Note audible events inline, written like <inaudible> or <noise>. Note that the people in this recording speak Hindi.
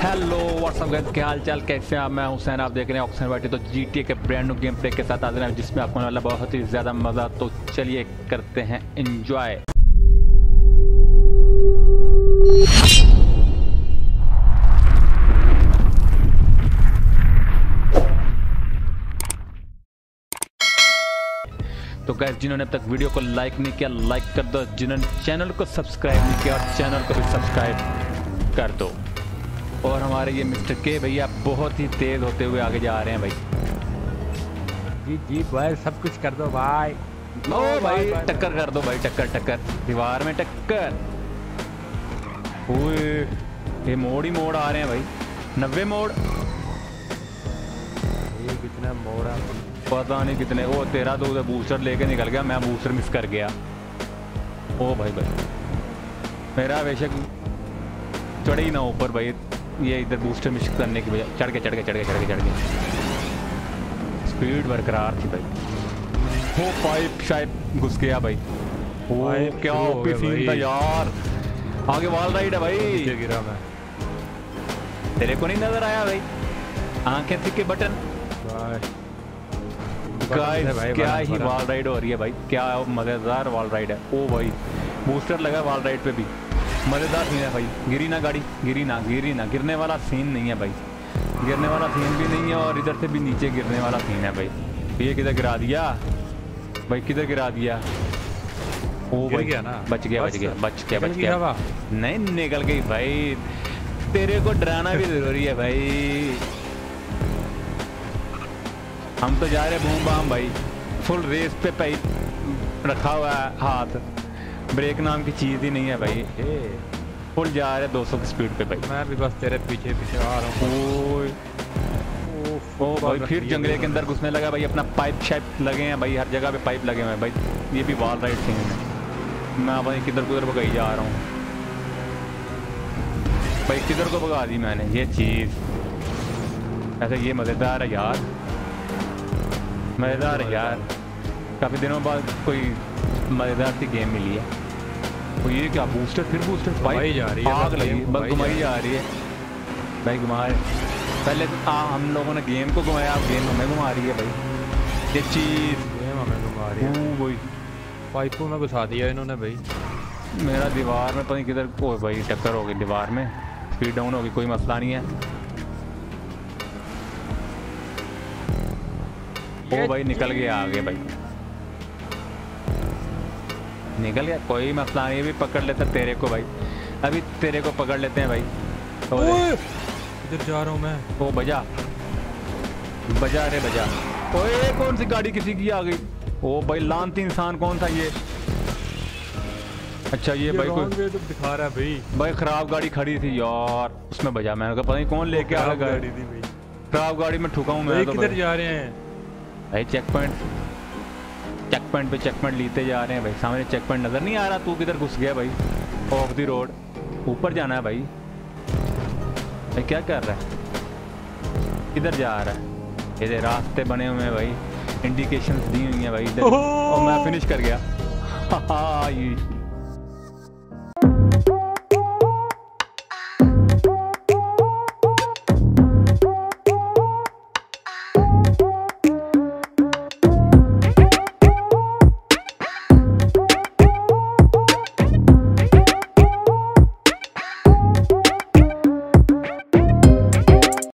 हेलो व्हाट्सअप गैस क्या हाल चाल कैसे हैं मैं हुसैन, आप देख रहे हैं ऑक्सन वाइटी तो जीटीए के ब्रांड न्यू गेम प्ले के साथ आ रहे हैं जिसमें आपको वाला बहुत ही ज़्यादा मज़ा। तो चलिए करते हैं इंजॉय तो गैस जिन्होंने अब तक वीडियो को लाइक नहीं किया लाइक कर दो। जिन्होंने चैनल को सब्सक्राइब नहीं किया, और चैनल को भी सब्सक्राइब कर दो। और हमारे ये मिस्टर के भैया बहुत ही तेज होते हुए आगे जा रहे हैं भाई। जी जी भाई सब कुछ कर दो भाई। ओ भाई टक्कर कर दो भाई टक्कर टक्कर। दीवार में टक्कर। ओए ये मोड़ ही मोड़ आ रहे हैं भाई। नब्बे मोड़। ये कितना मोड़ा पता नहीं कितने वो तेरा तो उधर बूस्टर लेके निकल गया मैं बूस्टर मिस कर गया। ओ भाई भाई। मेरा बेशक चढ़े ही ना ऊपर भाई। ये इधर बूस्टर मिस करने की वजह चढ़ के चढ़ के चढ़ के चढ़ के चढ़ के स्पीड बरकरार थी भाई। वो पाइप शायद घुस गया भाई। पाइप क्या हो ओपी गया सीन था यार। आगे वॉल राइड है भाई। गिरा मैं। तेरे को नहीं नज़र आया भाई? आँखें थी के बटन गाइस क्या ही। वॉल राइड हो रही है भाई। क्या मज़ेदार वॉल राइड है। ओ भाई बूस्टर लगा वॉल राइड पे भी। मज़ेदार सीन है भाई। गिरी ना गाड़ी गिरी ना गिरी ना। गिरने वाला सीन नहीं है भाई। गिरने वाला सीन भी नहीं है और इधर से भी नीचे गिरने वाला सीन है भाई। ये किधर गिरा दिया? भाई किधर गिरा दिया? ओ भाई गया ना? बच गया बच गया बच गया बच गया। नहीं निकल गई भाई। तेरे को डराना भी ज़रूरी है भाई। हम तो जा रहे बूम बाम भाई। फुल रेस पे रखा हुआ है हाथ। ब्रेक नाम की चीज़ ही नहीं है भाई। फुल जा रहे हैं 200 की स्पीड पे भाई। मैं भी बस तेरे पीछे पीछे आ रहा हूँ। ओ भाई फिर जंगले के अंदर घुसने लगा भाई अपना पाइप शाइप लगे हैं भाई हर जगह पे पाइप लगे हुए हैं भाई। ये भी वॉल राइड सीन है। मैं भाई किधर कुधर भगाई जा रहा हूँ। भाई किधर को भगा दी मैंने? ये चीज़। ऐसे ये मज़ेदार है यार। मज़ेदार है यार। काफ़ी दिनों बाद कोई मज़ेदार सी गेम मिली है। तो ये क्या बूस्टर फिर बूस्टर घुमाई जा रही है, आग लगी। बस घुमाई जा रही है। भाई घुमा पहले आ, हम लोगों ने गेम को घुमाया अब गेम हमें घुमा रही है भाई। ये चीज़। गेम हमें घुमा रही है। भाई पाइपों में घुसा दिया इन्होंने भाई। मेरा दीवार में पता नहीं किधर ओ भाई टक्कर हो गई दीवार में। स्पीड डाउन हो गई कोई मसला नहीं है। ओ भाई निकल गया आगे भाई। निकल गया। कोई मसला नहीं अभी पकड़ लेते तेरे को भाई। अभी तेरे को पकड़ लेते हैं भाई। इधर जा रहा हूँ मैं। ओ बजा। बजा रे बजा। ओए कौन सी गाड़ी किसी की आ गई? ओ भाई लानती इंसान कौन था ये? अच्छा ये ये भाई कोई तो दिखा रहा है भाई। भाई खराब गाड़ी खड़ी थी यार। उसमें बजा मैंने कहा पता नहीं कौन लेके आ खराब गया गाड़ी थी भाई। खराब गाड़ी में ठुका हूँ मैं तो किधर जा रहे हैं? भाई चेक पॉइंट चेक पॉइंट पे चेक पॉइंट लेते जा रहे हैं भाई। सामने चेक पॉइंट नज़र नहीं आ रहा? तू किधर घुस गया भाई? ऑफ़ द रोड ऊपर जाना है भाई। भाई क्या कर रहा है? किधर जा रहा है? ये रास्ते बने हुए हैं भाई। इंडिकेशन दी हुई हैं भाई इधर। और मैं फिनिश कर गया। <laughs>